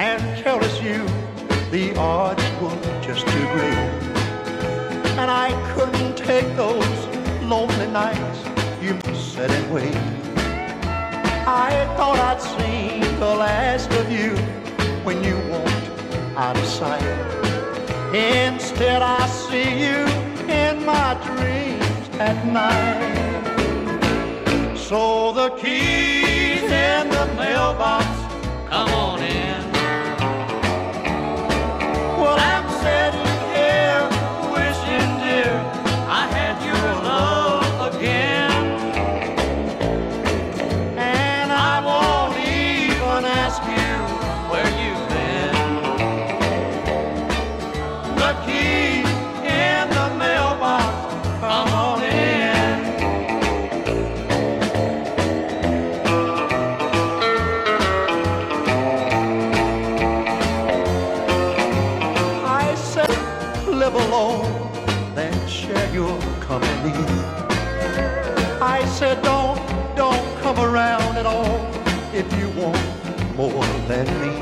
and careless you, the odds were just too great. And I couldn't take those lonely nights you said and wait. I thought I'd seen the last of you when you walked out of sight. Instead, I see you in my dreams at night. So the keys in the mailbox, come on alone, then share your company. I said, don't, don't come around at all if you want more than me.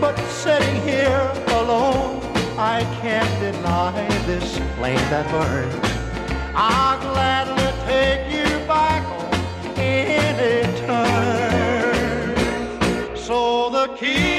But sitting here alone, I can't deny this flame that burns. I'll gladly take you back any turn. So the key